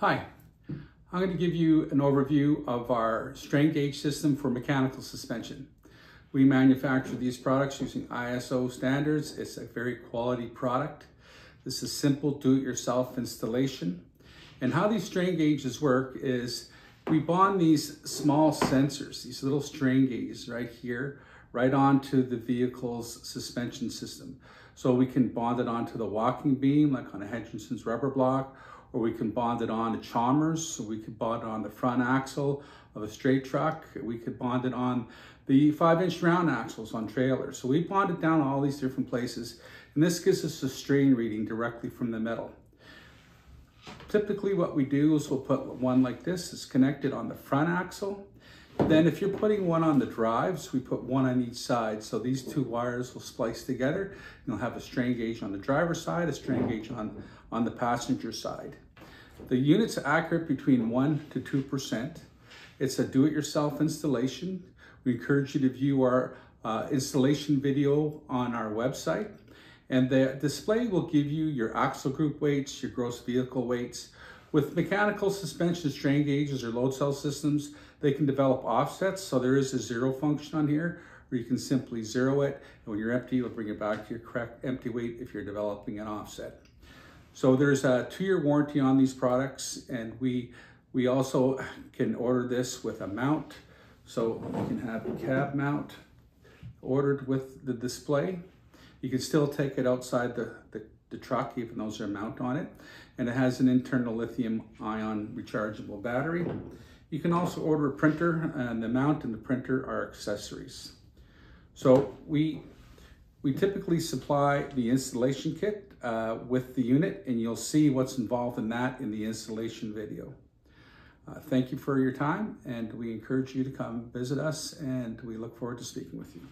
Hi, I'm going to give you an overview of our strain gauge system for mechanical suspension. We manufacture these products using ISO standards. It's a very quality product. This is simple do-it-yourself installation. And how these strain gauges work is we bond these small sensors, these little strain gauges right here, right onto the vehicle's suspension system. So we can bond it onto the walking beam, like on a Hutchinson's rubber block, or we can bond it on to Chalmers. We could bond it on the front axle of a straight truck. We could bond it on the five inch round axles on trailers. So we bond it down all these different places. And this gives us a strain reading directly from the metal. Typically what we do is we'll put one like this, it's connected on the front axle. Then if you're putting one on the drives, we put one on each side. So these two wires will splice together. You'll have a strain gauge on the driver's side, a strain gauge on, on the passenger side. The unit's accurate between 1 to 2%. It's a do-it-yourself installation. We encourage you to view our uh, installation video on our website. And the display will give you your axle group weights, your gross vehicle weights. With mechanical suspension strain gauges or load cell systems, they can develop offsets. So there is a zero function on here where you can simply zero it. And when you're empty, it'll bring it back to your correct empty weight if you're developing an offset. So there's a two-year warranty on these products and we, we also can order this with a mount. So you can have a cab mount ordered with the display. You can still take it outside the, the, the truck even though there's a mount on it. And it has an internal lithium ion rechargeable battery. You can also order a printer and the mount and the printer are accessories. So we we typically supply the installation kit uh, with the unit and you'll see what's involved in that in the installation video. Uh, thank you for your time and we encourage you to come visit us and we look forward to speaking with you.